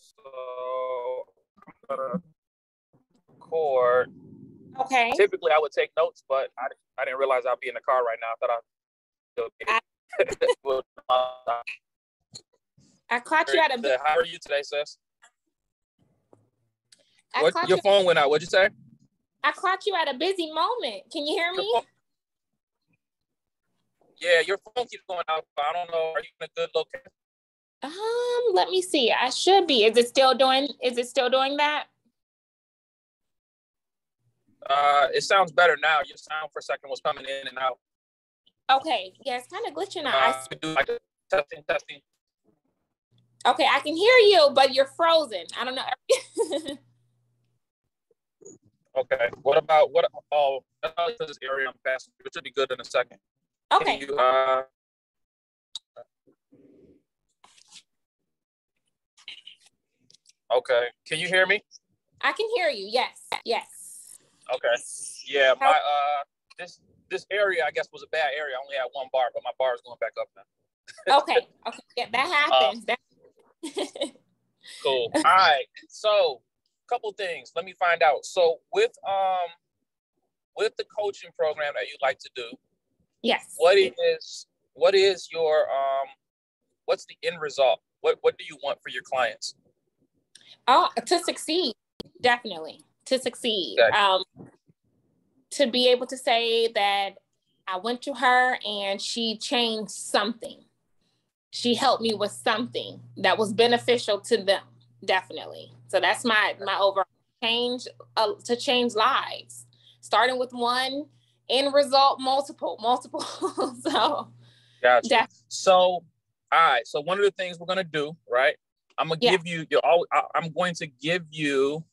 so I'm gonna record. Okay. Typically, I would take notes, but I, I didn't realize I'd be in the car right now. I thought I. I caught you at a. How are you today, sis? I What, your you, phone went out. What'd you say? I caught you at a busy moment. Can you hear me? phone- Yeah, your phone keeps going out. but I don't know. Are you in a good location? Um, let me see. I should be. Is it still doing? Is it still doing that? Uh, it sounds better now. Your sound for a second was coming in and out. Okay. Yeah, it's kind of glitching out. Uh, I, testing, testing. okay, I can hear you, but you're frozen. I don't know. Okay. What about what? Oh, this area I'm passing. It should be good in a second. Can okay. you, uh, okay. Can you hear me? I can hear you. Yes. Yes. Okay. Yeah. My uh, this this area I guess was a bad area. I only had one bar, but my bar is going back up now. Okay. Okay. Yeah, that happens. that- Cool. All right. So, couple things. Let me find out. So, with um, with the coaching program that you like to do, yes. what is what is your um, what's the end result? What what do you want for your clients? Oh, to succeed, definitely to succeed. Okay. Um, to be able to say that I went to her and she changed something. She helped me with something that was beneficial to them, definitely. So that's my my overall change uh, to change lives, starting with one end result, multiple, multiple. so Gotcha. So, all right. So one of the things we're gonna do, right? I'm gonna Yeah. give you. You're all. I- I'm going to give you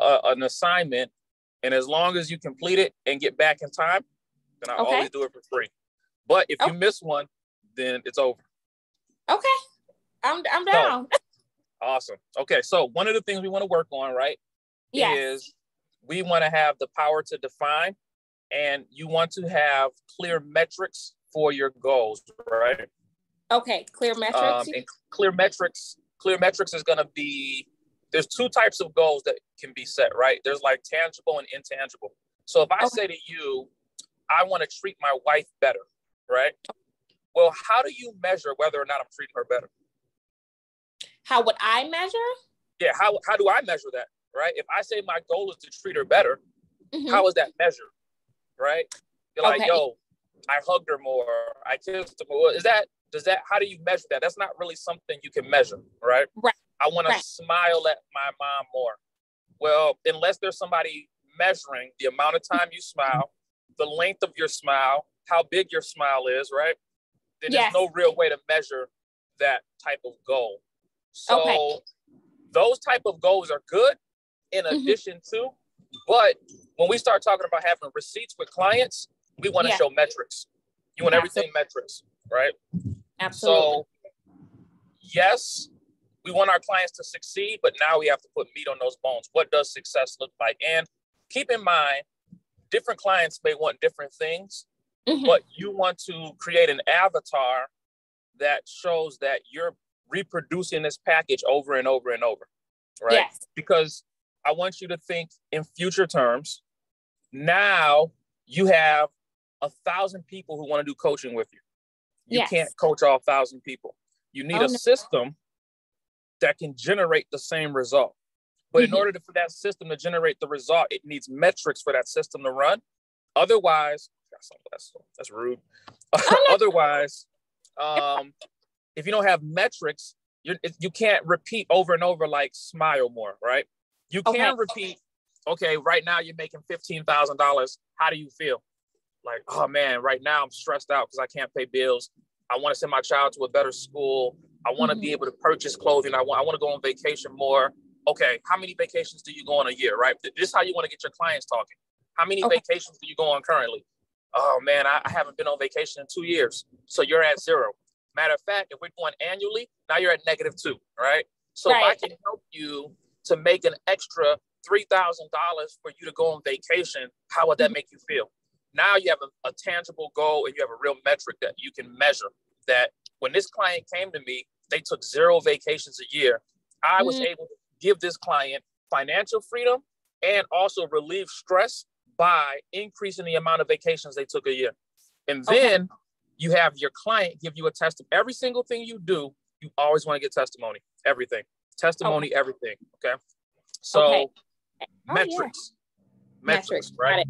uh, an assignment, and as long as you complete it and get back in time, then I Okay. always do it for free. But if you Oh. miss one, then it's over. okay, I'm I'm down. Awesome. Okay. So one of the things we want to work on, right, yes. is we want to have the power to define, and you want to have clear metrics for your goals, right? Okay. Clear metrics. um, and clear metrics clear metrics is going to be there's two types of goals that can be set right? There's like tangible and intangible. So if i Okay. say to you i want to treat my wife better right? Well how do you measure whether or not i'm treating her better? How would I measure? yeah how, how do i measure that right? If i say my goal is to treat her better Mhm. how is that measured right? You're like yo i hugged her more. I kissed her more. Is that does that how do you measure that that's not really something you can measure right Right. i want to smile at my mom more well unless there's somebody measuring the amount of time you smile the length of your smile how big your smile is right then Yes. there's no real way to measure that type of goal so Okay. those type of goals are good in Mhm. addition to but when we start talking about having receipts with clients, we want to Yeah. show metrics. You want everything metrics, right? Absolutely. So, yes, we want our clients to succeed, but now we have to put meat on those bones. What does success look like? And keep in mind, different clients may want different things, Mhm. but you want to create an avatar that shows that you're reproducing this package over and over and over, right? Yes. because I want you to think in future terms. Now you have a thousand people who want to do coaching with you. You Yes. can't coach all thousand people. You need Oh, a no. system that can generate the same result. But in Mhm. order to, for that system to generate the result, it needs metrics for that system to run. Otherwise, that's, that's, that's rude. Oh, no. Otherwise, um, if you don't have metrics, you you can't repeat over and over like smile more, right? You can Okay. repeat. Okay, right now you're making fifteen thousand dollars. How do you feel? Like, oh man, right now I'm stressed out because I can't pay bills. I want to send my child to a better school. I want to be Mhm. able to purchase clothing. I want I want to go on vacation more. Okay, how many vacations do you go on a year? Right. This is how you want to get your clients talking. How many Okay. vacations do you go on currently? Oh man, I, I haven't been on vacation in two years. So you're at zero. Matter of fact, if we're going annually, now you're at negative two, right? So if I can help you to make an extra three thousand dollars for you to go on vacation, how would that Mhm. make you feel? Now you have a, a tangible goal and you have a real metric that you can measure. That when this client came to me, they took zero vacations a year, I was mm-hmm. able to give this client financial freedom and also relieve stress by increasing the amount of vacations they took a year. And then okay. you have your client give you a test of every single thing you do. You always want to get testimony, everything, testimony, okay. everything. Okay. So okay. Oh, metrics, yeah. metrics, metrics, right?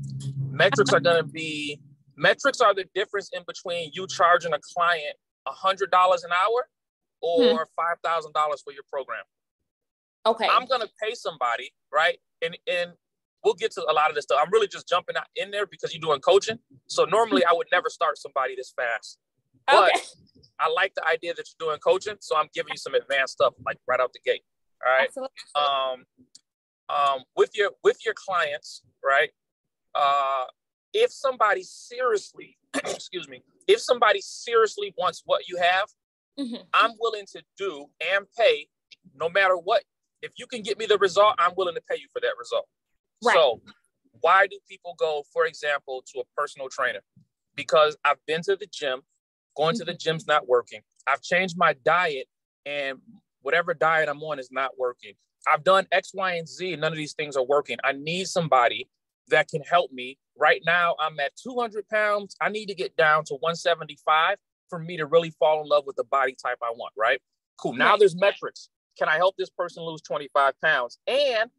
Metrics are going to be metrics are the difference in between you charging a client a hundred dollars an hour or hmm. five thousand dollars for your program. Okay. I'm gonna pay somebody, right? And and we'll get to a lot of this stuff. I'm really just jumping out in there because you're doing coaching. So normally I would never start somebody this fast. But okay. I like the idea that you're doing coaching. So I'm giving you some advanced stuff like right out the gate. All right. Absolutely. Um um with your with your clients, right? Uh if somebody seriously, excuse me, if somebody seriously wants what you have, mm-hmm. I'm willing to do and pay no matter what. If you can get me the result, I'm willing to pay you for that result. Right. So, why do people go, for example, to a personal trainer? Because I've been to the gym, going mm-hmm. to the mm-hmm. gym's not working. I've changed my diet, and whatever diet I'm on is not working. I've done X, Y, and Z, none of these things are working. I need somebody that can help me. Right now, I'm at 200 pounds. I need to get down to 175 for me to really fall in love with the body type I want, right? Cool. Now there's metrics. Can I help this person lose 25 pounds? And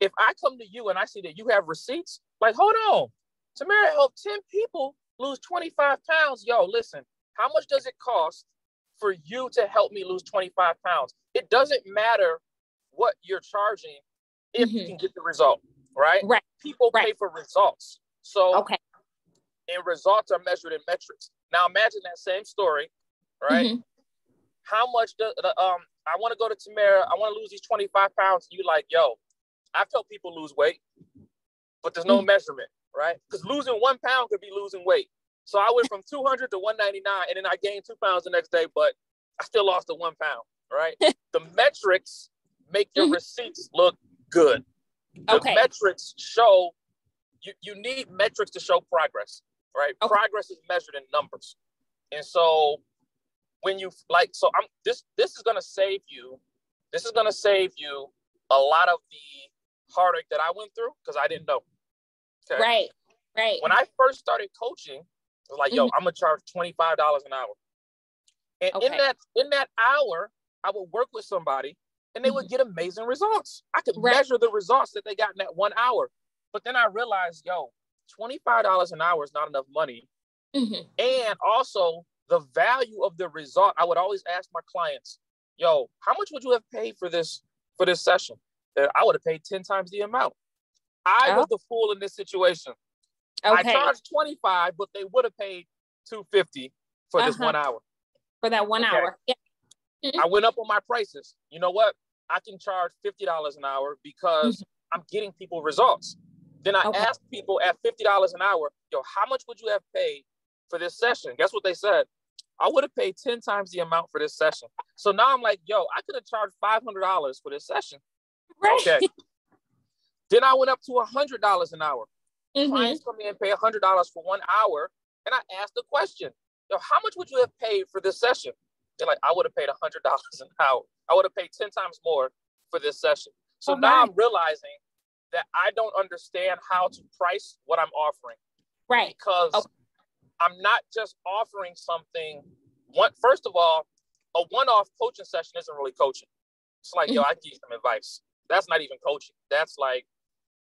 if I come to you and I see that you have receipts, like, hold on, Tamara helped 10 people lose 25 pounds. Yo, listen, how much does it cost for you to help me lose 25 pounds? It doesn't matter what you're charging if mm-hmm. you can get the result, right? Right. People right. pay for results. So, okay. And results are measured in metrics. Now, imagine that same story, right? Mm-hmm. How much does um I want to go to Tamara, I want to lose these 25 pounds. You like, yo, I've helped people lose weight, but there's no mm-hmm. measurement, right? Because losing one pound could be losing weight. So I went from 200 to 199, and then I gained two pounds the next day, but I still lost the one pound, right? the metrics make your mm-hmm. receipts look good. The okay. metrics show you, you need metrics to show progress, right? Okay. Progress is measured in numbers. And so when you like, so I'm this this is gonna save you, this is gonna save you a lot of the heartache that I went through because I didn't know. Okay? Right. Right. When I first started coaching, it was like, yo, mm-hmm. I'm gonna charge $25 an hour. And okay. in that in that hour, I would work with somebody and they mm-hmm. would get amazing results. I could right. measure the results that they got in that one hour. But then I realized, yo, $25 an hour is not enough money. Mm-hmm. And also the value of the result. I would always ask my clients, yo, how much would you have paid for this for this session? I would have paid 10 times the amount. I oh. was the fool in this situation. Okay. I charged 25, but they would have paid 250 for uh-huh. this one hour. For that one okay. hour. Yeah. I went up on my prices. You know what? I can charge $50 an hour because mm-hmm. I'm getting people results. Then I okay. asked people at $50 an hour, yo, how much would you have paid for this session? Guess what they said? I would have paid 10 times the amount for this session. So now I'm like, yo, I could have charged $500 for this session. Right. Okay. then I went up to $100 an hour. Mm-hmm. Clients come in and pay $100 for one hour. And I asked the question, yo, how much would you have paid for this session? They're like, I would have paid a $100 an hour. I would have paid 10 times more for this session. So now I'm realizing that I don't understand how to price what I'm offering. Right. Because okay. I'm not just offering something. One, first of all, a one-off coaching session isn't really coaching. It's like, yo, I mm-hmm. give you some advice. That's not even coaching. That's like,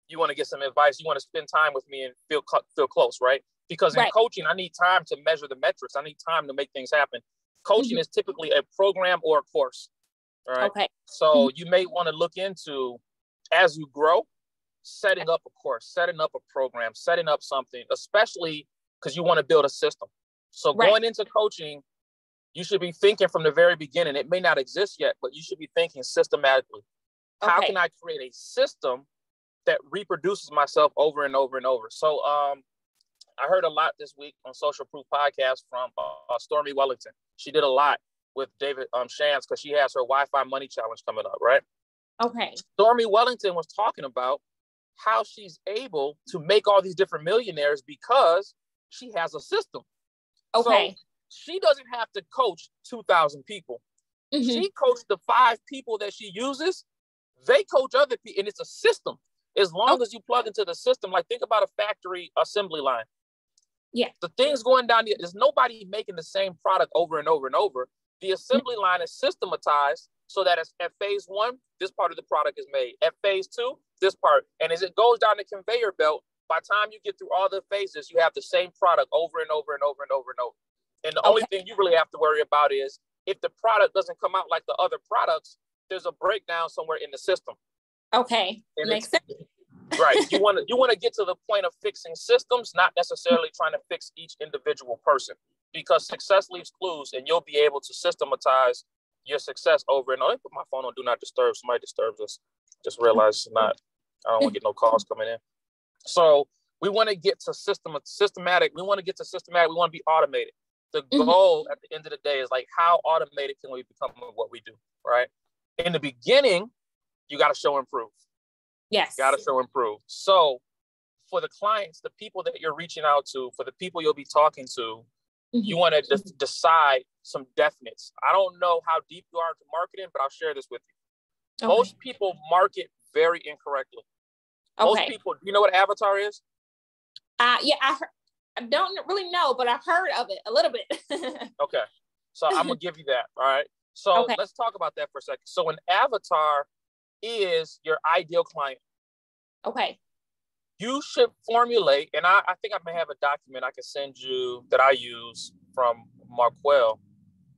you want to get some advice. You want to spend time with me and feel feel close, right? Because in right. coaching, I need time to measure the metrics. I need time to make things happen. Coaching mm-hmm. is typically a program or a course. All right. Okay. So mm-hmm. you may want to look into as you grow, setting up a course, setting up a program, setting up something, especially because you want to build a system. So right. going into coaching, you should be thinking from the very beginning. It may not exist yet, but you should be thinking systematically. Okay. How can I create a system that reproduces myself over and over and over? So um, I heard a lot this week on Social Proof podcast from uh, Stormy Wellington. She did a lot with David um, Shands because she has her Wi-Fi money challenge coming up, right? Okay. Stormy Wellington was talking about how she's able to make all these different millionaires because she has a system. Okay. So she doesn't have to coach 2,000 people. Mm-hmm. She coached the five people that she uses. They coach other people, and it's a system. As long oh. as you plug into the system, like think about a factory assembly line. Yeah. The things going down there, there's nobody making the same product over and over and over. The assembly line is systematized so that at phase one, this part of the product is made. At phase two, this part. And as it goes down the conveyor belt, by the time you get through all the phases, you have the same product over and over and over and over and over. And the okay. only thing you really have to worry about is if the product doesn't come out like the other products, there's a breakdown somewhere in the system. Okay. And Makes sense. Right. You want to you want to get to the point of fixing systems, not necessarily trying to fix each individual person, because success leaves clues, and you'll be able to systematize your success over and over. Put my phone on do not disturb. Somebody disturbs us. Just realize it's not. I don't want to get no calls coming in. So we want to get to system systematic. We want to get to systematic. We want to be automated. The mm-hmm. goal at the end of the day is like how automated can we become of what we do, right? In the beginning, you got to show improve. Yes. Got to show improve. So for the clients, the people that you're reaching out to, for the people you'll be talking to, mm-hmm. you want to de- decide some definites. I don't know how deep you are into marketing, but I'll share this with you. Okay. Most people market very incorrectly. Okay. Most people, you know what avatar is? Uh, yeah, I, heard, I don't really know, but I've heard of it a little bit. okay. So I'm going to give you that. All right. So okay. let's talk about that for a second. So an avatar is your ideal client. Okay. You should formulate, and I, I think I may have a document I can send you that I use from Marquell.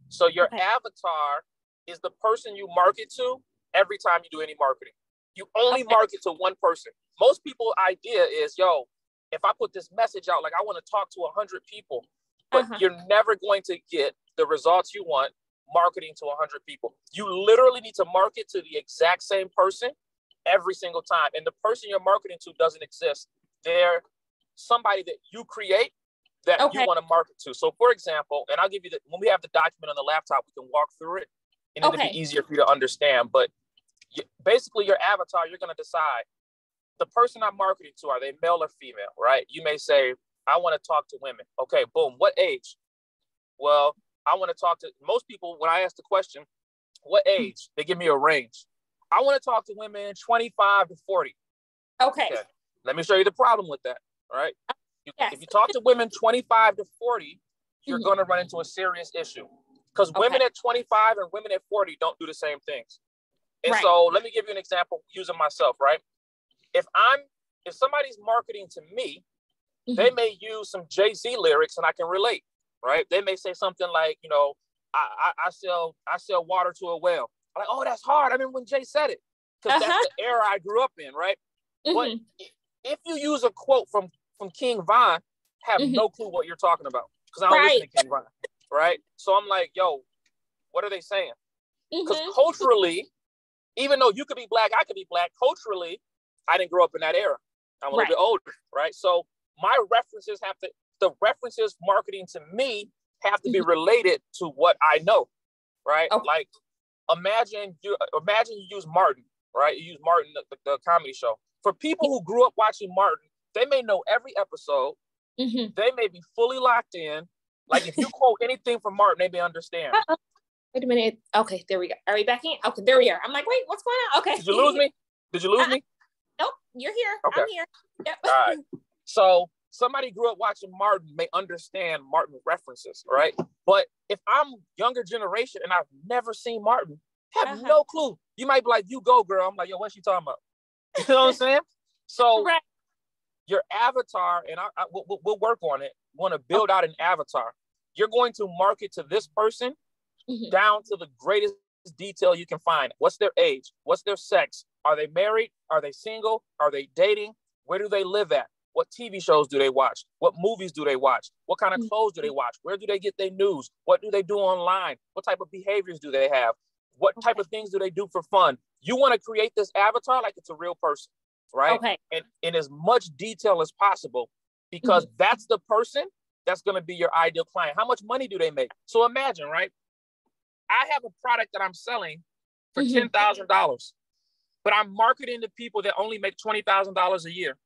So your okay. avatar is the person you market to every time you do any marketing. You only okay. market to one person. Most people' idea is, yo, if I put this message out, like I want to talk to a 100 people, but uh-huh. you're never going to get the results you want marketing to 100 people. You literally need to market to the exact same person every single time. And the person you're marketing to doesn't exist. They're somebody that you create that okay. you want to market to. So, for example, and I'll give you the when we have the document on the laptop, we can walk through it and it'll be easier for you to understand. But basically, your avatar, you're going to decide the person I'm marketing to, are they male or female, right? You may say, I want to talk to women. Okay, boom. What age? Well, I want to talk to most people when I ask the question, what hmm. age? They give me a range. I want to talk to women 25 to 40. Okay. okay. Let me show you the problem with that. All right. You, yes. If you talk to women 25 to 40, you're mm-hmm. going to run into a serious issue because okay. women at 25 and women at 40 don't do the same things. And right. so let me give you an example using myself, right? If I'm, if somebody's marketing to me, mm-hmm. they may use some Jay Z lyrics and I can relate right? They may say something like, you know, I, I, I sell I sell water to a well. I'm like, oh, that's hard. I mean, when Jay said it, because uh-huh. that's the era I grew up in, right? Mm-hmm. But if you use a quote from from King Von, have mm-hmm. no clue what you're talking about because I don't right. listen to King Von, right? So I'm like, yo, what are they saying? Because mm-hmm. culturally, even though you could be black, I could be black. Culturally, I didn't grow up in that era. I'm a right. little bit older, right? So my references have to the references marketing to me have to be mm-hmm. related to what I know, right? Okay. Like imagine you imagine you use Martin, right? You use Martin the, the, the, comedy show. For people who grew up watching Martin, they may know every episode. Mm-hmm. They may be fully locked in. Like if you quote anything from Martin, they may understand. Uh-oh. Wait a minute. Okay, there we go. Are we back in? Okay, there we are. I'm like, wait, what's going on? Okay. Did you lose me? Did you lose uh-uh. me? Nope, you're here. Okay. I'm here. Yep. All right. So somebody grew up watching Martin may understand Martin references, right? But if I'm younger generation and I've never seen Martin, have uh-huh. no clue. You might be like, "You go, girl." I'm like, "Yo, what's she talking about?" You know what I'm saying? So right. your avatar, and I, I we'll, we'll, work on it. We Want to build out an avatar? You're going to market to this person mm-hmm. down to the greatest detail you can find. What's their age? What's their sex? Are they married? Are they single? Are they dating? Where do they live at? What TV shows do they watch? What movies do they watch? What kind of mm. clothes do they watch? Where do they get their news? What do they do online? What type of behaviors do they have? What type of things do they do for fun? You want to create this avatar like it's a real person, right? Okay. And in as much detail as possible, because mm-hmm. that's the person that's going to be your ideal client. How much money do they make? So imagine, right? I have a product that I'm selling for mm-hmm. $10,000, but I'm marketing to people that only make $20,000 a year.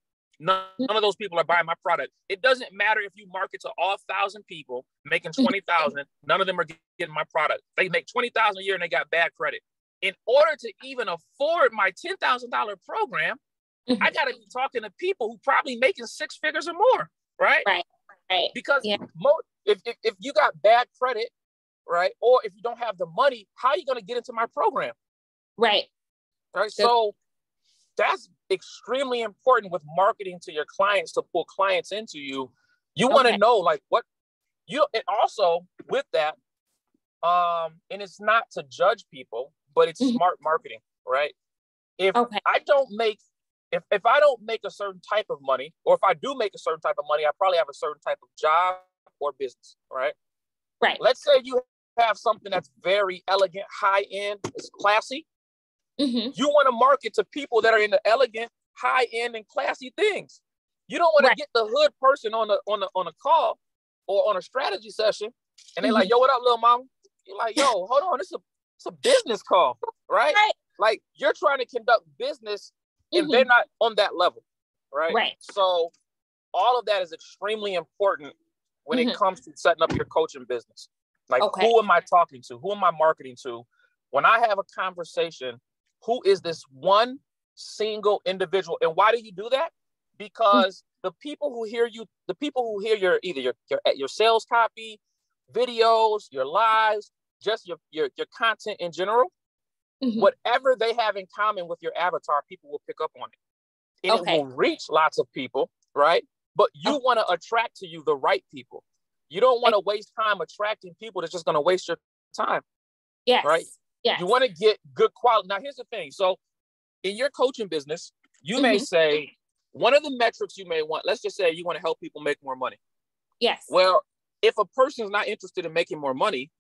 None, none of those people are buying my product. It doesn't matter if you market to all thousand people making mm-hmm. 20,000, none of them are getting my product. They make 20,000 a year and they got bad credit. In order to even afford my $10,000 program, mm-hmm. I got to be talking to people who probably making six figures or more, right? Right. Right. Because yeah. mo- if, if, if you got bad credit, right, or if you don't have the money, how are you going to get into my program? Right. Right. So that's extremely important with marketing to your clients to pull clients into you. You okay. want to know like what you and also with that, um, and it's not to judge people, but it's mm-hmm. smart marketing, right? If okay. I don't make if, if I don't make a certain type of money, or if I do make a certain type of money, I probably have a certain type of job or business, right? Right. Let's say you have something that's very elegant, high end, it's classy. Mm-hmm. You want to market to people that are in the elegant, high end, and classy things. You don't want right. to get the hood person on the on the on a call or on a strategy session, and they're mm-hmm. like, "Yo, what up, little mama?" You're like, "Yo, hold on, it's a it's a business call, right? right? Like you're trying to conduct business, and mm-hmm. they're not on that level, right? Right. So all of that is extremely important when it mm-hmm. comes to setting up your coaching business. Like, okay. who am I talking to? Who am I marketing to? When I have a conversation who is this one single individual? And why do you do that? Because the people who hear you the people who hear your either your your, your sales copy videos your lives just your your, your content in general mm-hmm. whatever they have in common with your avatar people will pick up on it. And okay. it will reach lots of people right? But you okay. want to attract to you the right people. You don't want to waste time attracting people that's just going to waste your time yes. right Yes. You want to get good quality. Now, here's the thing. So, in your coaching business, you mm-hmm. may say one of the metrics you may want, let's just say you want to help people make more money. Yes. Well, if a person is not interested in making more money,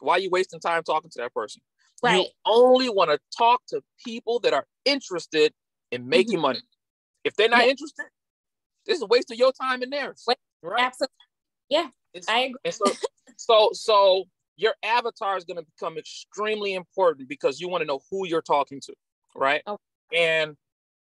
why are you wasting time talking to that person? Right. You only want to talk to people that are interested in making mm-hmm. money. If they're not yeah. interested, this is a waste of your time and theirs. Right? Absolutely. Yeah, it's, I agree. so, so, so your avatar is going to become extremely important because you want to know who you're talking to, right? Okay. And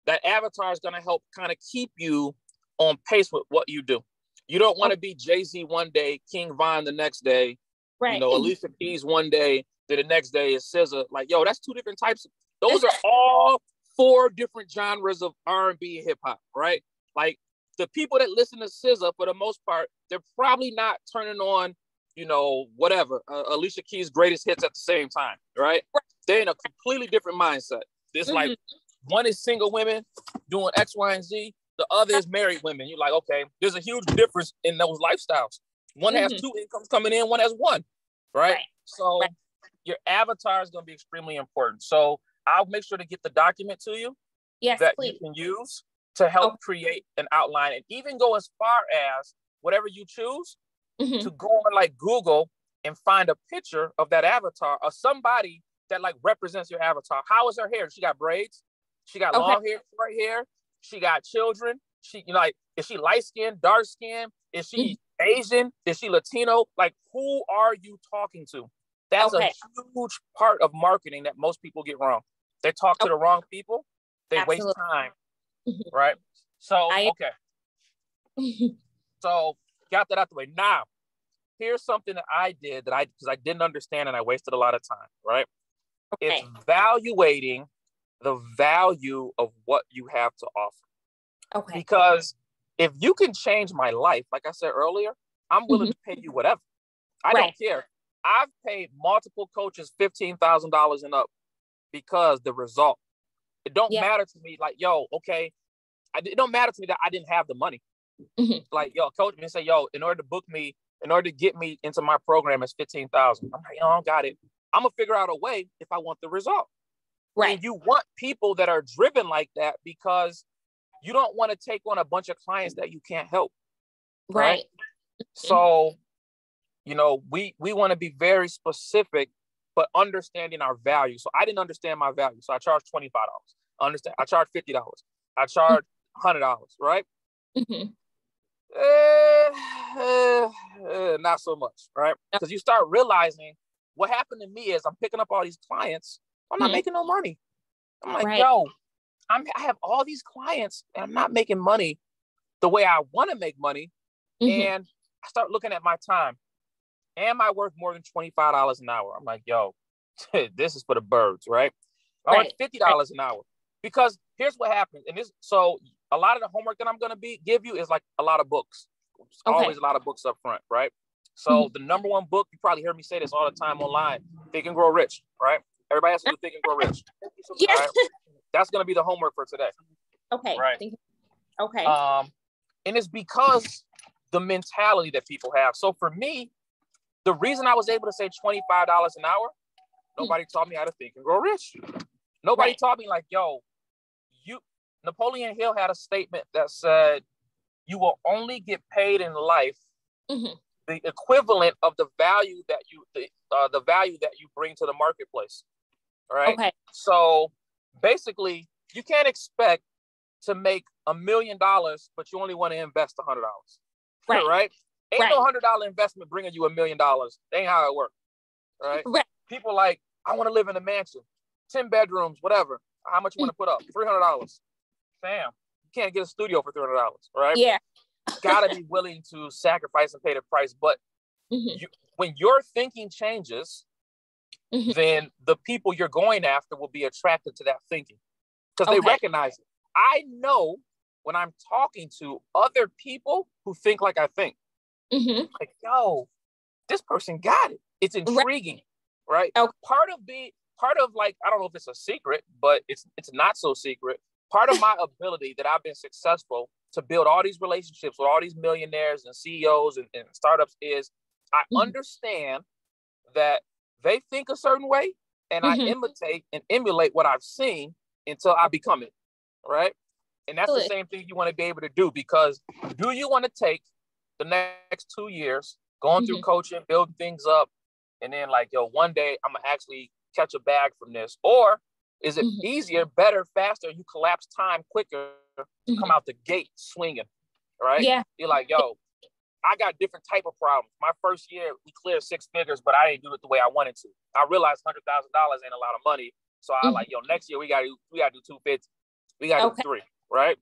that avatar is going to help kind of keep you on pace with what you do. You don't want to be Jay Z one day, King Von the next day, right? You know, Alicia Keys one day, then the next day is SZA. Like, yo, that's two different types. Of, those are all four different genres of R and B and hip hop, right? Like the people that listen to SZA for the most part, they're probably not turning on you know, whatever, uh, Alicia Keys' greatest hits at the same time, right? They're in a completely different mindset. This mm-hmm. like one is single women doing X, Y, and Z. The other is married women. You're like, okay, there's a huge difference in those lifestyles. One mm-hmm. has two incomes coming in, one has one, right? right. So right. your avatar is going to be extremely important. So I'll make sure to get the document to you yes, that please. you can use to help okay. create an outline and even go as far as whatever you choose, mm-hmm. to go on like Google and find a picture of that avatar or somebody that like represents your avatar. How is her hair? She got braids. She got okay. long hair, short hair. She got children. She, you know, like, is she light skinned, dark skinned? Is she mm-hmm. Asian? Is she Latino? Like, who are you talking to? That's okay. a huge part of marketing that most people get wrong. They talk to okay. the wrong people. They Absolutely. waste time. Mm-hmm. Right. So, I... okay. so got that out the way. Now, here's something that I did that I because I didn't understand and I wasted a lot of time, right? Okay. It's valuating the value of what you have to offer. Okay. Because if you can change my life, like I said earlier, I'm willing mm-hmm. to pay you whatever. I right. don't care. I've paid multiple coaches $15,000 and up because the result. It don't yeah. matter to me like, yo, okay, I, it don't matter to me that I didn't have the money. Mm-hmm. Like, yo, coach me and say, yo, in order to book me, in order to get me into my program, it's 15,000. I'm like, yo, I got it. I'm gonna figure out a way if I want the result. Right. And you want people that are driven like that because you don't want to take on a bunch of clients that you can't help. Right. right? So, you know, we we want to be very specific, but understanding our value. So I didn't understand my value. So I charged $25. Understand? I charged $50. I charged $100, right? Mm-hmm. Eh, eh, eh, not so much, right? Because you start realizing what happened to me is I'm picking up all these clients. I'm not mm-hmm. making no money. I'm like, right. yo, I'm, I have all these clients and I'm not making money. the way I want to make money. Mm-hmm. And I start looking at my time. Am I worth more than $25 an hour? I'm like, yo, this is for the birds, right? I right. $50 right. an hour. Because here's what happens. And this so a lot of the homework that I'm gonna be give you is like a lot of books. Okay. Always a lot of books up front, right? So mm-hmm. the number one book, you probably hear me say this all the time online, Think and Grow Rich, right? Everybody has to do Think and Grow Rich. yeah. Right? That's gonna be the homework for today. Okay. Right. Okay. Um, and it's because the mentality that people have. So for me, the reason I was able to say $25 an hour, nobody mm-hmm. taught me how to think and grow rich. Nobody right. taught me like, yo, Napoleon Hill had a statement that said, you will only get paid in life mm-hmm. the equivalent of the value that you the, uh, the value that you bring to the marketplace. Right. Okay. So basically, you can't expect to make a million dollars, but you only want to invest a hundred dollars. Right. Right. Ain't right. no hundred dollar investment bringing you a million dollars. Ain't how it works. Right? right. People like, I want to live in a mansion, 10 bedrooms, whatever. How much you want to put up? $300. Fam, you can't get a studio for $300, right? Yeah. Gotta be willing to sacrifice and pay the price. But mm-hmm. you, when your thinking changes, mm-hmm. then the people you're going after will be attracted to that thinking because okay. they recognize it. I know when I'm talking to other people who think like I think. Mm-hmm. Like, yo, this person got it. It's intriguing, right? right? Okay. Part of being part of like, I don't know if it's a secret, but it's it's not so secret. Part of my ability that I've been successful to build all these relationships with all these millionaires and CEOs and, and startups is I mm-hmm. understand that they think a certain way and mm-hmm. I imitate and emulate what I've seen until I become it. Right. And that's the same thing you want to be able to do because do you want to take the next two years going mm-hmm. through coaching, building things up, and then like, yo, one day I'm gonna actually catch a bag from this? Or is it mm-hmm. easier, better, faster? You collapse time quicker to mm-hmm. come out the gate swinging, right? Yeah. You're like, yo, I got different type of problems. My first year, we cleared six figures, but I didn't do it the way I wanted to. I realized hundred thousand dollars ain't a lot of money, so I mm-hmm. like, yo, next year we got to we got to do two two fifty, we got to okay. do three, right?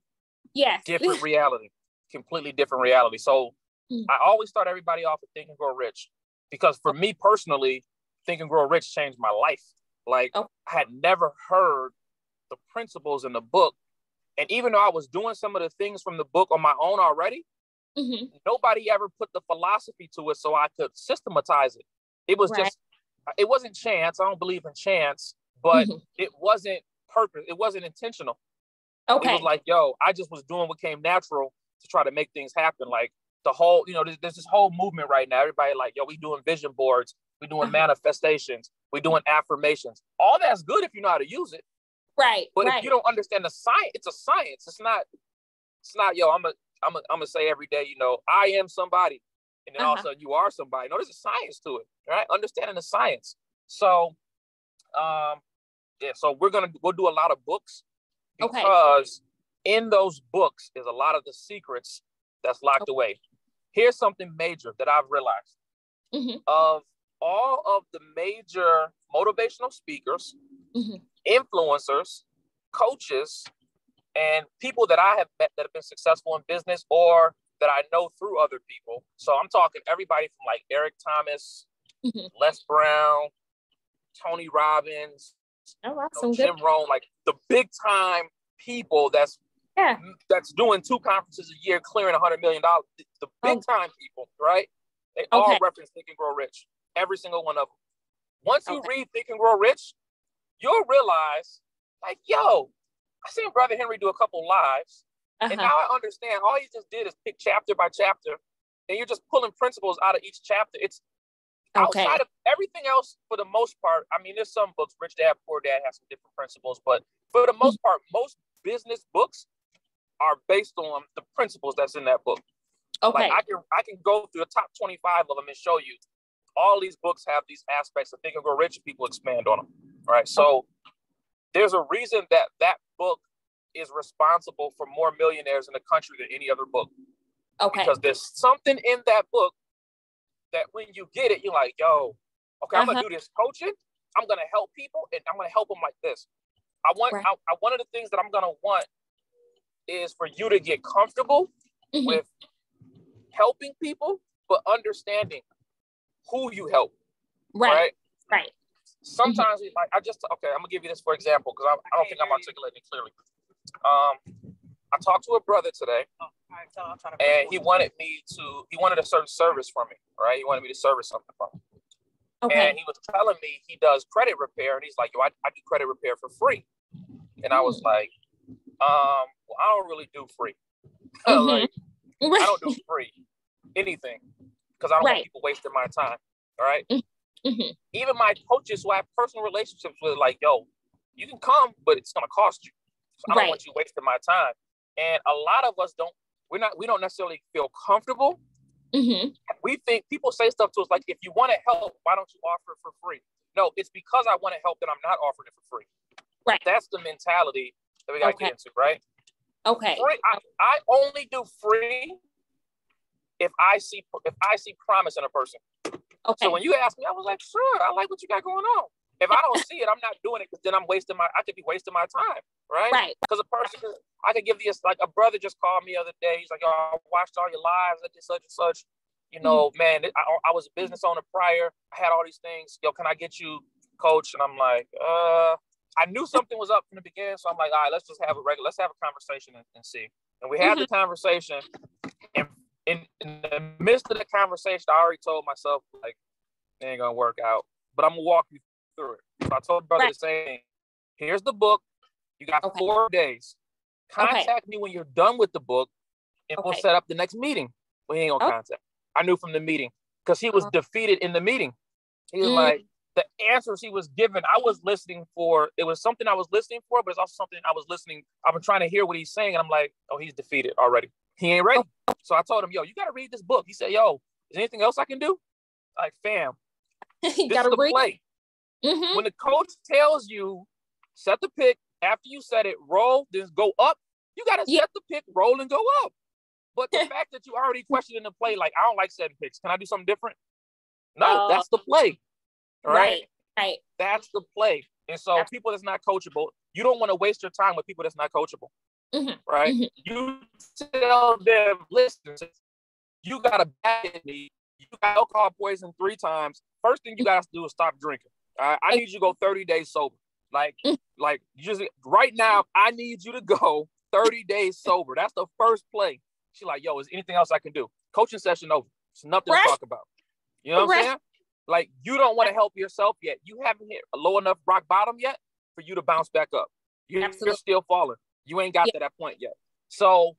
Yeah. Different reality, completely different reality. So Mm-hmm. I always start everybody off with Think and Grow Rich because for me personally, Think and Grow Rich changed my life. Like oh. I had never heard the principles in the book. And even though I was doing some of the things from the book on my own already, mm-hmm. nobody ever put the philosophy to it so I could systematize it. It was right. just, it wasn't chance. I don't believe in chance, but mm-hmm. it wasn't purpose. It wasn't intentional. Okay. It was like, yo, I just was doing what came natural to try to make things happen. Like the whole, you know, there's, there's this whole movement right now. Everybody like, yo, we doing vision boards, we doing manifestations, We're doing affirmations. All that's good if you know how to use it. Right. But right. if you don't understand the science, it's a science. It's not, it's not, yo, I'm a, I'm a, I'm gonna say every day, you know, I am somebody. And then uh-huh. all of a uh-huh. sudden you are somebody. No, there's a science to it, right? Understanding the science. So um yeah, so we're gonna we'll do a lot of books because okay. in those books is a lot of the secrets that's locked okay. away here's something major that I've realized. Mm-hmm. Of all of the major motivational speakers, mm-hmm. influencers, coaches, and people that I have met that have been successful in business or that I know through other people. So I'm talking everybody from like Eric Thomas, mm-hmm. Les Brown, Tony Robbins, oh, that's you know, Jim Rohn, like the big time people that's yeah. that's doing two conferences a year, clearing a hundred million dollars. The big oh. time people, right? They okay. all reference Think and Grow Rich. Every single one of them. Once you okay. read Think and Grow Rich, you'll realize, like, yo, I seen Brother Henry do a couple lives, uh-huh. and now I understand. All he just did is pick chapter by chapter, and you're just pulling principles out of each chapter. It's okay. outside of everything else, for the most part. I mean, there's some books, Rich Dad Poor Dad, has some different principles, but for the most part, most business books are based on the principles that's in that book. Okay. Like I can I can go through the top 25 of them and show you all these books have these aspects of think and grow rich and people expand on them. Right. So there's a reason that that book is responsible for more millionaires in the country than any other book. Okay. Because there's something in that book that when you get it, you're like, yo, okay, I'm uh-huh. gonna do this coaching. I'm gonna help people, and I'm gonna help them like this. I want. Right. I, I, one of the things that I'm gonna want is for you to get comfortable mm-hmm. with helping people, but understanding who you help. Right. Right. right. Sometimes, mm-hmm. like I just okay, I'm gonna give you this for example because I, I don't think I'm articulating it clearly. Um, I talked to a brother today, oh, and he wanted me to. He wanted a certain service from me, right? He wanted me to service something from him. Okay. And he was telling me he does credit repair, and he's like, "Yo, I, I do credit repair for free." And I was mm. like, um, well, I don't really do free. Mm-hmm. like. I don't do free anything because I don't right. want people wasting my time. All right? mm-hmm. Even my coaches who I have personal relationships with, like, yo, you can come, but it's gonna cost you. So I don't want you wasting my time. And a lot of us don't. We're not. We don't necessarily feel comfortable. Mm-hmm. We think people say stuff to us like, if you want to help, why don't you offer it for free? No, it's because I want to help that I'm not offering it for free. Right. That's the mentality that we got to okay. get into, right? Okay. Free, I, I only do free if I see if I see promise in a person. Okay. So when you asked me, I was like, sure, I like what you got going on. If I don't see it, I'm not doing it because then I'm wasting my I could be wasting my time, right? Right. Because a person I could give this like a brother just called me the other day. He's like, oh, I watched all your lives, I did such and such. You know, mm-hmm. man, I, I was a business owner prior. I had all these things. Yo, can I get you coach? And I'm like, uh, I knew something was up from the beginning, so I'm like, all right, let's just have a regular, let's have a conversation and, and see. And we had mm-hmm. the conversation, in, in the midst of the conversation, I already told myself like, it ain't gonna work out, but I'm gonna walk you through it. So I told brother right. the same. Here's the book. You got okay. four days. Contact okay. me when you're done with the book, and okay. we'll set up the next meeting. We ain't gonna oh. contact. I knew from the meeting because he was uh-huh. defeated in the meeting. He was mm. like, the answers he was given, I was listening for. It was something I was listening for, but it's also something I was listening. I've been trying to hear what he's saying, and I'm like, oh, he's defeated already. He ain't ready. So I told him, yo, you got to read this book. He said, yo, is anything else I can do? Like, fam, this is the read. play. Mm-hmm. When the coach tells you set the pick after you set it, roll, then go up. You got to set the pick, roll, and go up. But the fact that you already questioning the play, like I don't like setting picks. Can I do something different? No, uh, that's the play. Right? right. Right. That's the play. And so that's- people that's not coachable, you don't want to waste your time with people that's not coachable. Mm-hmm. Right? Mm-hmm. You tell them, listen, you got a bad knee, you got alcohol poison three times. First thing you got to do is stop drinking. I need you to go 30 days sober. Like, mm. like just right now, I need you to go 30 days sober. That's the first play. She's like, yo, is anything else I can do? Coaching session over. It's nothing right. to talk about. You know what right. I'm saying? Like you don't want to help yourself yet. You haven't hit a low enough rock bottom yet for you to bounce back up. You're, you're still falling. You ain't got yeah. to that point yet. So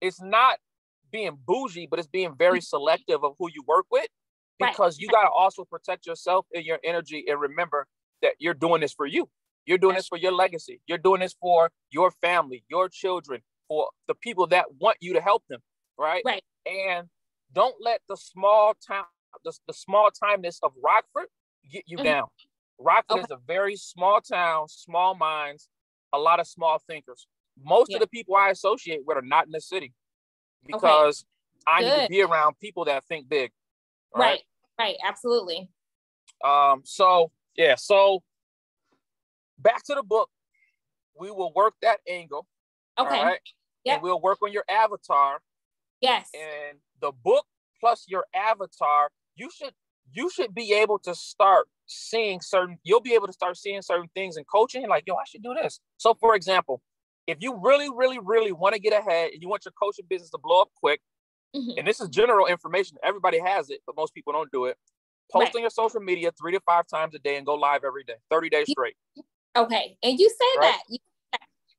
it's not being bougie, but it's being very mm-hmm. selective of who you work with because right. you got to also protect yourself and your energy and remember that you're doing this for you. You're doing this for your legacy. You're doing this for your family, your children, for the people that want you to help them, right? Right. And don't let the small town the, the small timeness of Rockford get you mm-hmm. down. Rockford okay. is a very small town, small minds, a lot of small thinkers. Most yeah. of the people I associate with are not in the city because okay. I Good. need to be around people that think big. Right? right, right, absolutely. Um, so yeah, so back to the book. We will work that angle. Okay. Right? Yep. And we'll work on your avatar. Yes. And the book plus your avatar you should you should be able to start seeing certain you'll be able to start seeing certain things in coaching like yo i should do this so for example if you really really really want to get ahead and you want your coaching business to blow up quick mm-hmm. and this is general information everybody has it but most people don't do it post right. on your social media three to five times a day and go live every day 30 days straight okay and you say right? that you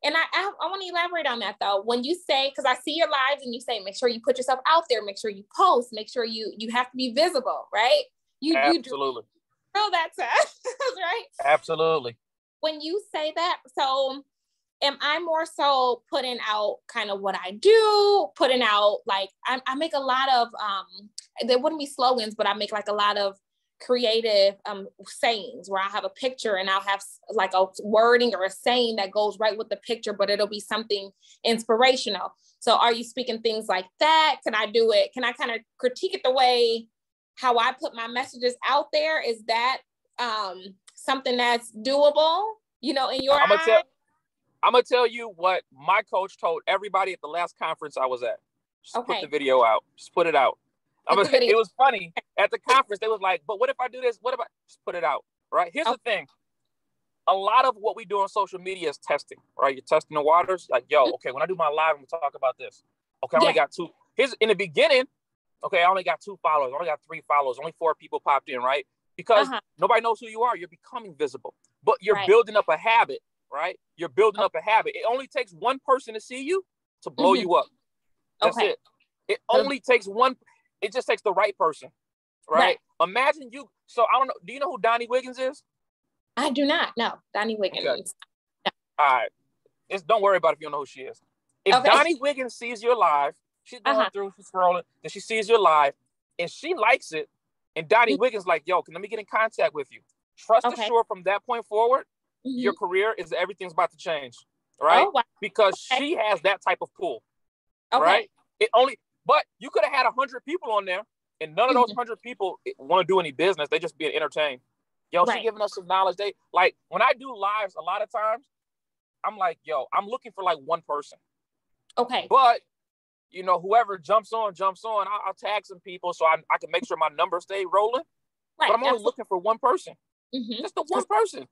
and I, I, I want to elaborate on that though. When you say, because I see your lives and you say, make sure you put yourself out there, make sure you post, make sure you you have to be visible, right? You absolutely you that to us, right? Absolutely. When you say that, so am I more so putting out kind of what I do, putting out like I, I make a lot of um there wouldn't be slogans, but I make like a lot of creative um, sayings where I have a picture and I'll have like a wording or a saying that goes right with the picture, but it'll be something inspirational. So are you speaking things like that? Can I do it? Can I kind of critique it the way how I put my messages out there? Is that um, something that's doable, you know, in your I'm gonna, tell, I'm gonna tell you what my coach told everybody at the last conference I was at. Just okay. put the video out. Just put it out. I mean, it was funny at the conference. They was like, "But what if I do this? What if I just put it out?" Right? Here's okay. the thing. A lot of what we do on social media is testing, right? You're testing the waters. Like, yo, mm-hmm. okay, when I do my live, I'm gonna talk about this. Okay, I yeah. only got two. Here's in the beginning. Okay, I only got two followers. I only got three followers. Only four people popped in, right? Because uh-huh. nobody knows who you are. You're becoming visible, but you're right. building up a habit, right? You're building up a habit. It only takes one person to see you to blow mm-hmm. you up. That's okay. it. It only takes one. It just takes the right person, right? right? Imagine you. So I don't know. Do you know who Donnie Wiggins is? I do not. know Donnie Wiggins. Okay. No. All right. It's, don't worry about if you don't know who she is. If okay. Donnie Wiggins sees your live, she's going uh-huh. through, she's scrolling, then she sees your live, and she likes it. And Donnie mm-hmm. Wiggins like, yo, can let me get in contact with you. Trust okay. assured, from that point forward, mm-hmm. your career is everything's about to change, right? Oh, wow. Because okay. she has that type of pull, right? It only, but you could have had a hundred people on there, and none of those mm-hmm. hundred people want to do any business. They just being entertained. Yo, right. she giving us some knowledge. They like when I do lives, a lot of times, I'm like, yo, I'm looking for like one person. Okay. But you know, whoever jumps on, jumps on. I'll, I'll tag some people so I, I can make sure my numbers stay rolling. Right. But I'm only looking for one person. Mm-hmm. Just the one person.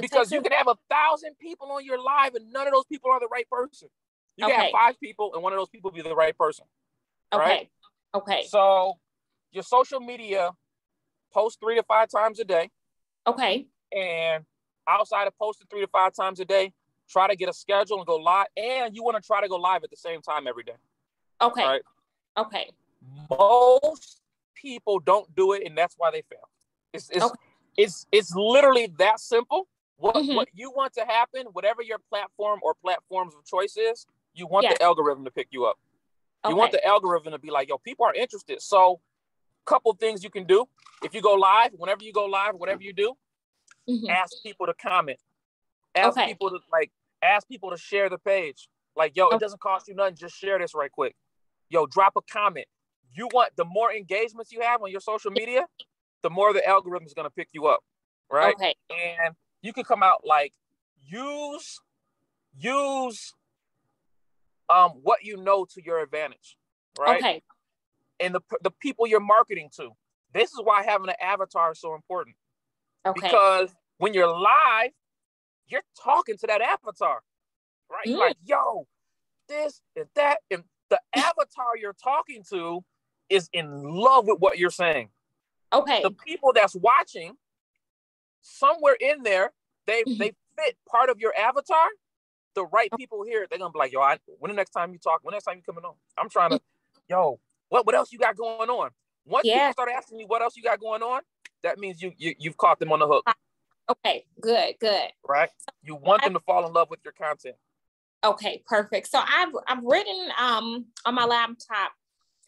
Because you can have a thousand people on your live and none of those people are the right person. You okay. can have five people and one of those people be the right person. Okay. Right? Okay. So your social media post three to five times a day. Okay. And outside of posting three to five times a day, try to get a schedule and go live. And you want to try to go live at the same time every day. Okay. Right? Okay. Most people don't do it, and that's why they fail. It's it's okay. it's, it's literally that simple. What mm-hmm. what you want to happen, whatever your platform or platforms of choice is, you want the algorithm to pick you up. You want the algorithm to be like, yo, people are interested. So, couple things you can do. If you go live, whenever you go live, whatever you do, mm-hmm. ask people to comment. Ask okay. people to like ask people to share the page. Like, yo, it doesn't cost you nothing. Just share this right quick. Yo, drop a comment. You want the more engagements you have on your social media, the more the algorithm is gonna pick you up. Right. Okay. And you can come out like use use um, what you know to your advantage, right? Okay. And the the people you're marketing to. This is why having an avatar is so important. Okay. Because when you're live, you're talking to that avatar, right? Mm. like, yo, this and that, and the avatar you're talking to is in love with what you're saying. Okay. The people that's watching, somewhere in there, they mm-hmm. they fit part of your avatar the right people here, they're gonna be like, yo, I, when the next time you talk, when the next time you coming on? I'm trying to, yo, what what else you got going on? Once yeah. people start asking you what else you got going on, that means you, you you've caught them on the hook. Okay, good, good. Right? You want them to fall in love with your content. Okay, perfect. So I've I've written um on my laptop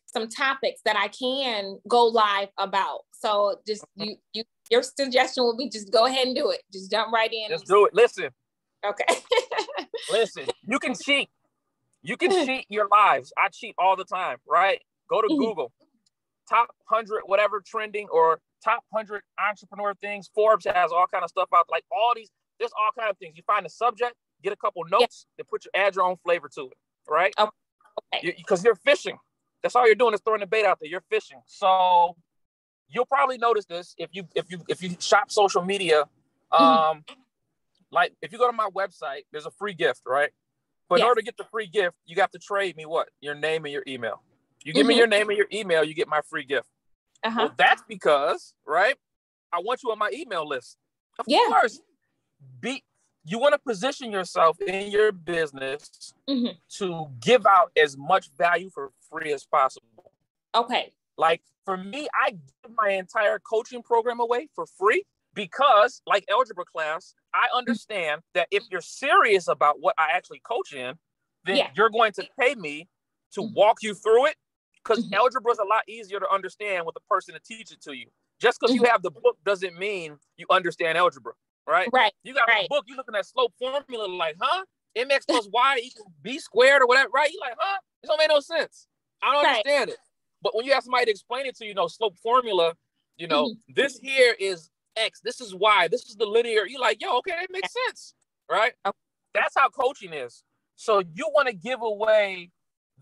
some topics that I can go live about. So just you you your suggestion will be just go ahead and do it. Just jump right in. Just do it. Listen, Okay. Listen, you can cheat. You can cheat your lives. I cheat all the time, right? Go to mm-hmm. Google, top 100, whatever trending or top 100 entrepreneur things. Forbes has all kind of stuff out. Like all these, there's all kind of things. You find a subject, get a couple notes, yeah. and put your add your own flavor to it, right? Okay. Because you, you're fishing. That's all you're doing is throwing the bait out there. You're fishing. So you'll probably notice this if you if you if you shop social media. Mm-hmm. Um, like if you go to my website, there's a free gift, right? But yes. in order to get the free gift, you got to trade me what? Your name and your email. You give mm-hmm. me your name and your email, you get my free gift. Uh-huh. Well, that's because, right? I want you on my email list. Of yeah. course. Be you want to position yourself in your business mm-hmm. to give out as much value for free as possible. Okay. Like for me, I give my entire coaching program away for free because like algebra class i understand that if you're serious about what i actually coach in then yeah. you're going to pay me to mm-hmm. walk you through it because mm-hmm. algebra is a lot easier to understand with the person to teach it to you just because mm-hmm. you have the book doesn't mean you understand algebra right right you got right. a book you're looking at slope formula like huh mx plus y equals b squared or whatever right you like huh it don't make no sense i don't right. understand it but when you have somebody to explain it to you, you know slope formula you know mm-hmm. this here is X, this is Y, this is the linear. You're like, yo, okay, that makes sense, right? That's how coaching is. So you want to give away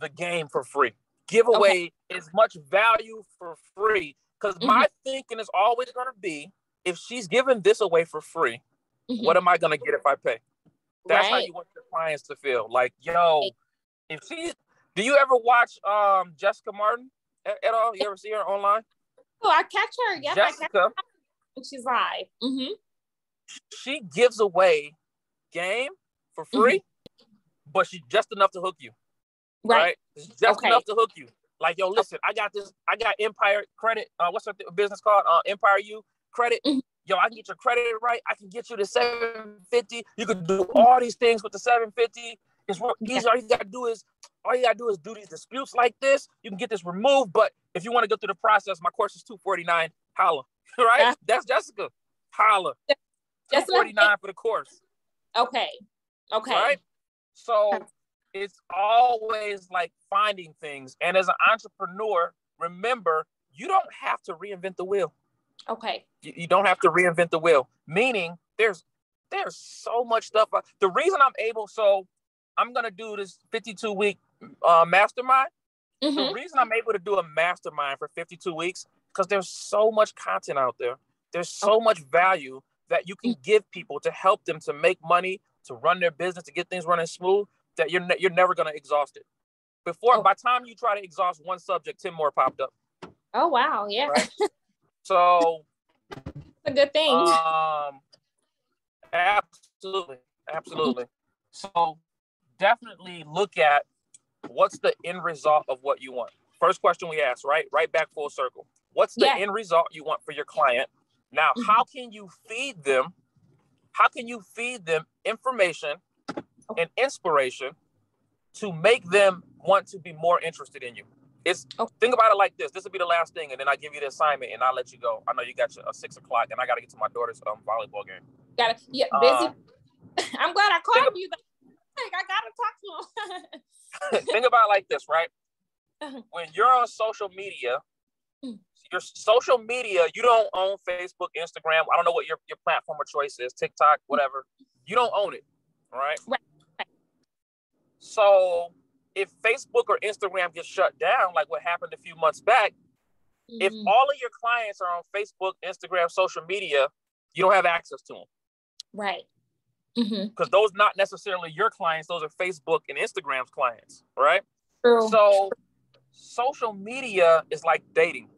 the game for free. give away okay. as much value for free. Because mm-hmm. my thinking is always going to be if she's giving this away for free, mm-hmm. what am I going to get if I pay? That's right. how you want your clients to feel. Like, yo, if she, do you ever watch um Jessica Martin at, at all? You ever see her online? Oh, I catch her. Yes, Jessica, I catch her. She's live. Mm-hmm. She gives away game for free, mm-hmm. but she's just enough to hook you. Right. right? Just okay. enough to hook you. Like, yo, listen, I got this. I got Empire Credit. Uh, what's her business called? Uh, Empire U Credit. Mm-hmm. Yo, I can get your credit right. I can get you the 750. You can do all these things with the 750. It's easy. All you gotta do is all you gotta do is do these disputes like this. You can get this removed. But if you want to go through the process, my course is 249. Holla. Right? Yeah. That's Jessica. Holla. 249 for the course. Okay. Okay. Right? So it's always like finding things. And as an entrepreneur, remember, you don't have to reinvent the wheel. Okay. You, you don't have to reinvent the wheel. Meaning there's there's so much stuff. The reason I'm able, so I'm gonna do this 52 week uh, mastermind. Mm-hmm. The reason I'm able to do a mastermind for 52 weeks because there's so much content out there. There's so okay. much value that you can mm. give people to help them to make money, to run their business, to get things running smooth. That you're ne- you're never gonna exhaust it. Before, oh. by time you try to exhaust one subject, ten more popped up. Oh wow, yeah. Right? So a good thing. Um, absolutely, absolutely. so definitely look at what's the end result of what you want. First question we ask, right? Right back full circle. What's the yeah. end result you want for your client? Now, mm-hmm. how can you feed them? How can you feed them information and inspiration to make them want to be more interested in you? It's okay. think about it like this. This will be the last thing, and then I give you the assignment, and I'll let you go. I know you got your uh, six o'clock, and I got to get to my daughter's um, volleyball game. Got it. Yeah, busy. Um, I'm glad I called you. Like, I gotta talk to him. think about like this, right? Uh-huh. When you're on social media, mm. your social media, you don't own Facebook, Instagram. I don't know what your, your platform of choice is, TikTok, whatever. You don't own it, right? Right. So if Facebook or Instagram gets shut down, like what happened a few months back, mm-hmm. if all of your clients are on Facebook, Instagram, social media, you don't have access to them. Right. Because mm-hmm. those not necessarily your clients; those are Facebook and Instagram's clients, right? True. So, social media is like dating.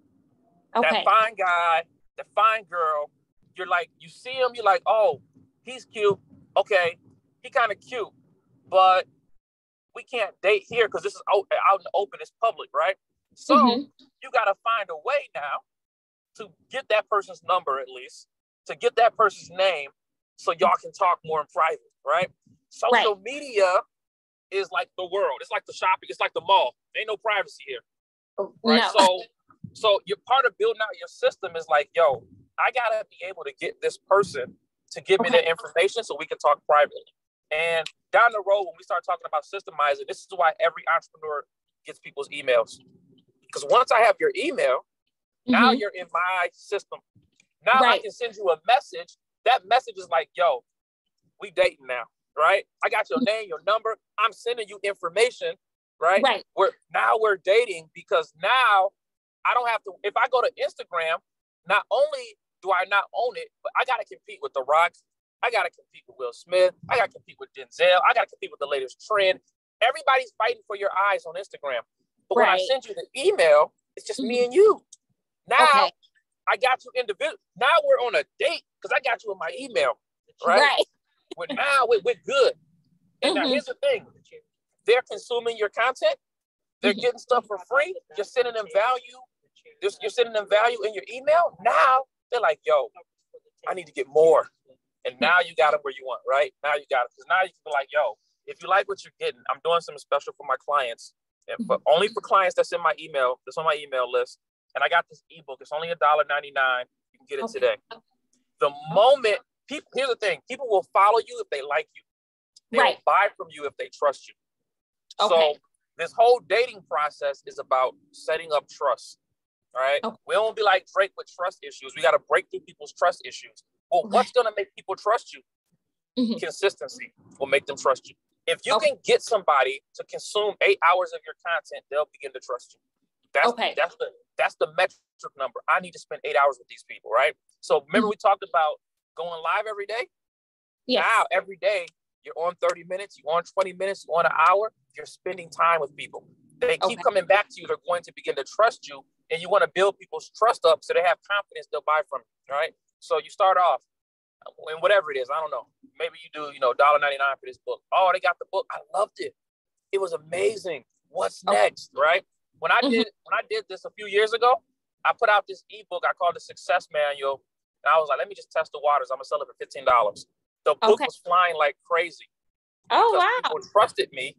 Okay. That fine guy, that fine girl, you're like, you see him, you're like, oh, he's cute. Okay, he kind of cute, but we can't date here because this is out, out in the open, it's public, right? So mm-hmm. you got to find a way now to get that person's number at least, to get that person's name, so y'all can talk more in private, right? Social right. media is like the world. It's like the shopping. It's like the mall. Ain't no privacy here, oh, right? No. So, so you're part of building out your system is like, yo, I gotta be able to get this person to give okay. me the information so we can talk privately. And down the road, when we start talking about systemizing, this is why every entrepreneur gets people's emails. Because once I have your email, mm-hmm. now you're in my system. Now right. I can send you a message. That message is like, yo, we dating now, right? I got your name, your number. I'm sending you information, right? Right. We're now we're dating because now I don't have to. If I go to Instagram, not only do I not own it, but I got to compete with The Rock, I got to compete with Will Smith. I got to compete with Denzel. I got to compete with the latest trend. Everybody's fighting for your eyes on Instagram. But right. when I send you the email, it's just mm-hmm. me and you. Now okay. I got you individual. Now we're on a date because I got you in my email. Right. right. but now we're, we're good. And mm-hmm. now here's the thing they're consuming your content, they're mm-hmm. getting stuff for free. You're sending them value. You're sending them value in your email. Now they're like, yo, I need to get more. And now you got them where you want, right? Now you got it. Because now you can be like, yo, if you like what you're getting, I'm doing something special for my clients. And for, mm-hmm. only for clients that's in my email, that's on my email list. And I got this ebook. It's only a dollar ninety nine. You can get it okay. today. The moment people here's the thing, people will follow you if they like you. They right. will buy from you if they trust you. Okay. So this whole dating process is about setting up trust. Right? Okay. We don't be like Drake with trust issues. We got to break through people's trust issues. Well, what's going to make people trust you? Mm-hmm. Consistency will make them trust you. If you okay. can get somebody to consume eight hours of your content, they'll begin to trust you. That's okay. that's the that's the metric number. I need to spend eight hours with these people, right? So remember mm-hmm. we talked about going live every day? Yeah. Now every day you're on 30 minutes, you're on 20 minutes, you're on an hour, you're spending time with people. They keep okay. coming back to you, they're going to begin to trust you, and you want to build people's trust up so they have confidence they'll buy from you, right? So you start off and whatever it is, I don't know. Maybe you do, you know, $1.99 for this book. Oh, they got the book. I loved it. It was amazing. What's next? Right? When I mm-hmm. did when I did this a few years ago, I put out this ebook I called the Success Manual. And I was like, let me just test the waters. I'm gonna sell it for $15. The book okay. was flying like crazy. Oh wow. People trusted me.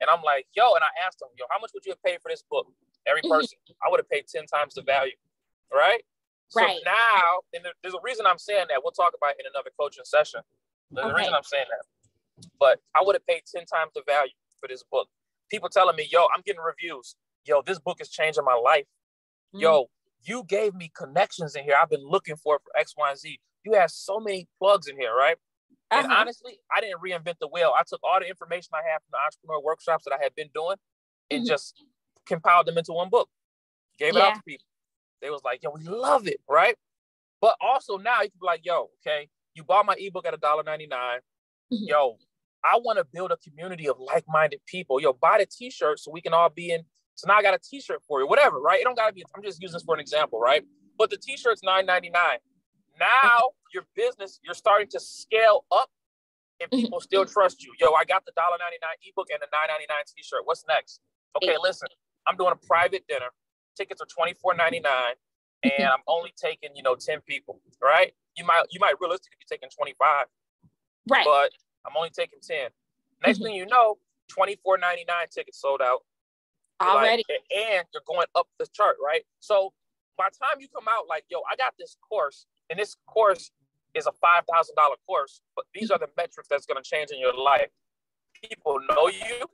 And I'm like, yo, and I asked them, yo, how much would you have paid for this book? Every mm-hmm. person, I would have paid 10 times the value. Right? So right. now, and there's a reason I'm saying that. We'll talk about in another coaching session. The okay. reason I'm saying that. But I would have paid 10 times the value for this book. People telling me, yo, I'm getting reviews. Yo, this book is changing my life. Mm-hmm. Yo, you gave me connections in here. I've been looking for for X, Y, and Z. You have so many plugs in here, right? Uh-huh. And honestly, I didn't reinvent the wheel. I took all the information I have from the entrepreneur workshops that I had been doing and mm-hmm. just compiled them into one book. Gave yeah. it out to people. They was like, yo, we love it, right? But also now you can be like, yo, okay, you bought my ebook at $1.99. Mm-hmm. Yo, I want to build a community of like-minded people. Yo, buy the t-shirt so we can all be in. So now I got a t-shirt for you, whatever, right? It don't gotta be, I'm just using this for an example, right? But the t-shirt's $9.99. Now your business, you're starting to scale up and mm-hmm. people still trust you. Yo, I got the $1.99 ebook and the $9.99 t-shirt. What's next? Okay, listen, I'm doing a private dinner tickets are twenty four ninety nine, and I'm only taking you know ten people, right? You might you might realistically be taking twenty five, right? But I'm only taking ten. Next mm-hmm. thing you know, twenty four ninety nine tickets sold out already, like, and you're going up the chart, right? So by the time you come out, like yo, I got this course, and this course is a five thousand dollar course, but these are the metrics that's going to change in your life. People know you,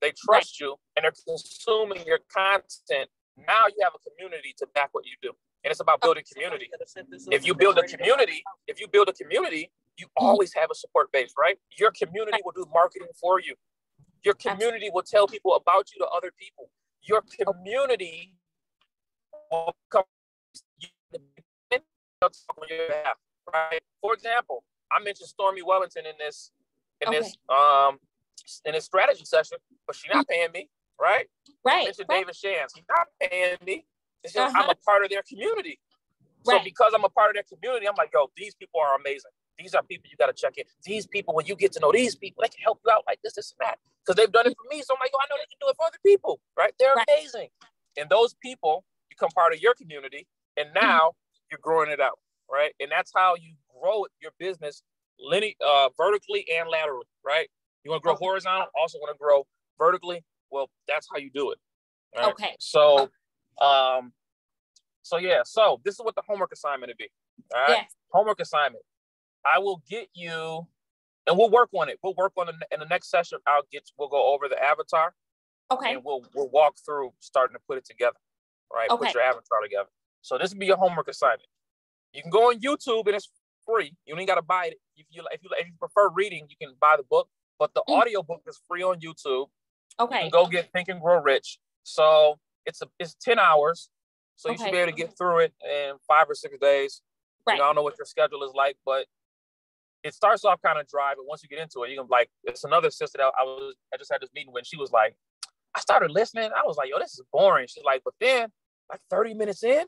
they trust right. you, and they're consuming your content now you have a community to back what you do. And it's about building community. If you build a community, if you build a community, you always have a support base, right? Your community will do marketing for you. Your community will tell people about you to other people. Your community will come on your behalf, right? For example, I mentioned Stormy Wellington in this in okay. this um in this strategy session, but she's not paying me right? Right. Mr. right. David Shands. He's not paying me. It's just uh-huh. I'm a part of their community. So because I'm a part of their community, I'm like, yo, these people are amazing. These are people you got to check in. These people, when you get to know these people, they can help you out like this, this, and that. Because they've done it for me. So I'm like, yo, I know they can do it for other people, right? They're right. amazing. And those people become part of your community. And mm-hmm. now mm-hmm. you're growing it out, right? And that's how you grow your business linear, uh, vertically and laterally, right? You want to grow horizontal, also want to grow vertically well, that's how you do it. Right? Okay. So, um, so yeah. So this is what the homework assignment would be. All right. Yes. Homework assignment. I will get you, and we'll work on it. We'll work on it in the next session. I'll get. We'll go over the avatar. Okay. And we'll we'll walk through starting to put it together. Right. Okay. Put your avatar together. So this will be your homework assignment. You can go on YouTube and it's free. You ain't got to buy it. If you if you if you prefer reading, you can buy the book. But the mm. audio book is free on YouTube. Okay. go get Think and Grow Rich. So it's a it's 10 hours. So you okay. should be able to get through it in five or six days. Right. You know, I don't know what your schedule is like, but it starts off kind of dry, but once you get into it, you can like it's another sister that I was I just had this meeting when she was like, I started listening. I was like, yo, this is boring. She's like, but then like 30 minutes in,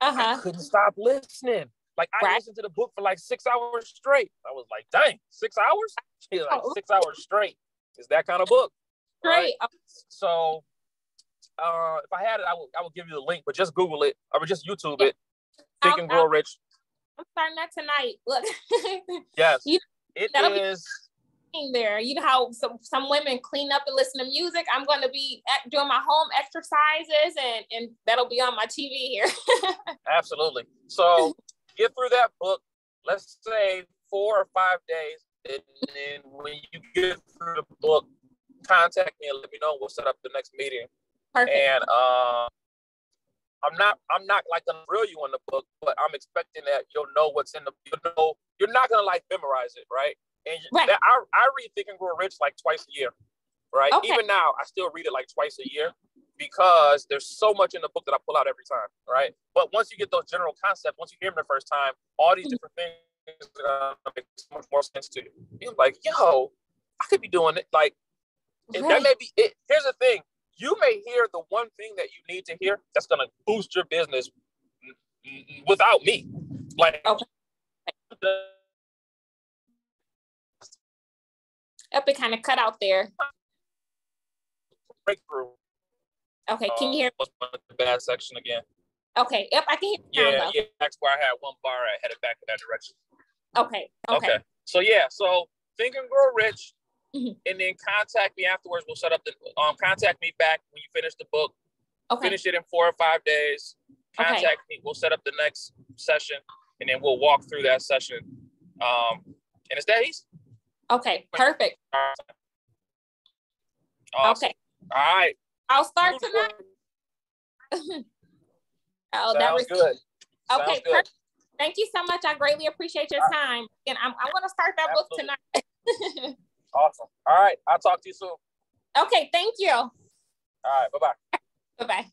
uh-huh. I couldn't stop listening. Like I right. listened to the book for like six hours straight. I was like, dang, six hours? She's like, oh. six hours straight. It's that kind of book. Great. Right? So uh, if I had it, I would I would give you the link, but just Google it or just YouTube it. Think and Grow Rich. I'm starting that tonight. Look. yes. You, it is. there. You know how some, some women clean up and listen to music. I'm going to be at, doing my home exercises, and and that'll be on my TV here. Absolutely. So get through that book. Let's say four or five days, and then when you get through the book, contact me and let me know. We'll set up the next meeting. Perfect. And uh, I'm not I'm not like gonna drill you in the book, but I'm expecting that you'll know what's in the you know you're not gonna like memorize it, right? And right. that, I, I read Think and Grow Rich like twice a year, right? Okay. Even now, I still read it like twice a year because there's so much in the book that I pull out every time, right? But once you get those general concepts, once you hear them the first time, all these mm-hmm. different things uh, make so much more sense to you. You're like, yo, I could be doing it. Like, right. that may be it. Here's the thing you may hear the one thing that you need to hear that's going to boost your business without me. Like, okay. Up, it kind of cut out there. Breakthrough. Okay, can you hear? Uh, the bad section again. Okay, yep, I can hear. Yeah, yeah, that's where I had one bar. I headed back in that direction. Okay, okay. Okay. So yeah, so think and grow rich, mm-hmm. and then contact me afterwards. We'll set up the um contact me back when you finish the book. Okay. Finish it in four or five days. Contact okay. me. We'll set up the next session, and then we'll walk through that session. Um, and it's that easy. Okay, perfect. Awesome. Okay. All right. I'll start tonight. oh, Sounds that was good. Okay, good. Thank you so much. I greatly appreciate your time. And I'm, I'm going to start that Absolutely. book tonight. awesome. All right. I'll talk to you soon. Okay. Thank you. All right. Bye bye. Bye bye.